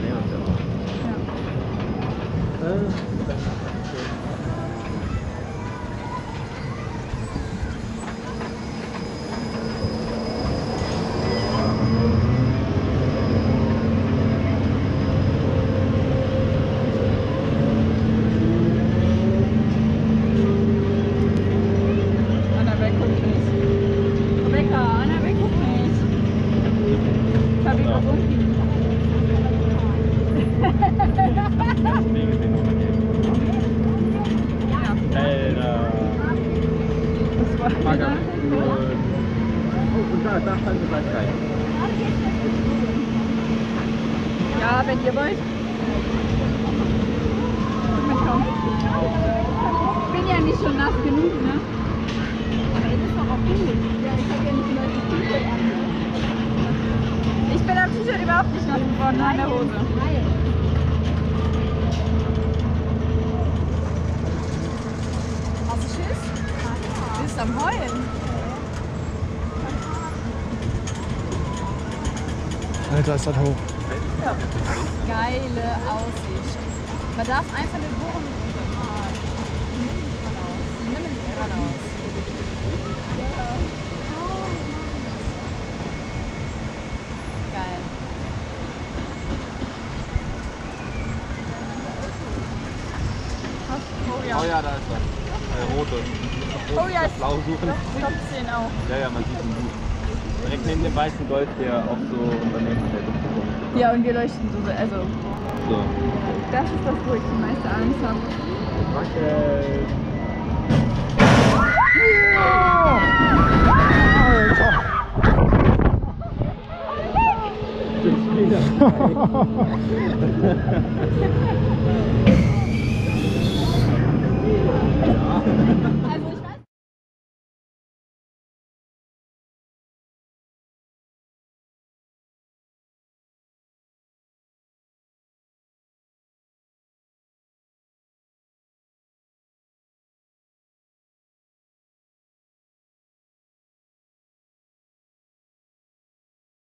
没有，没有。嗯。Und da, da fallen wir rein. Ja, wenn ihr wollt. Ich bin ja nicht schon nass genug, ne? Ich bin am T-Shirt überhaupt nicht nass geworden, nur an der Hose. Bist am Heulen. Alter, ist das hoch. Geile Aussicht. Man darf einfach den. Geil. Oh ja. Da ist er. Der rote. Oh ja, Das Blau suchen. Stopp sehen auch. Ja, ja, man sieht ihn gut. Direkt neben dem weißen Golf, der auch so Unternehmen hält. Ja, und wir leuchten so, also So. das ist das, wo ich die meiste Angst habe. Danke. Also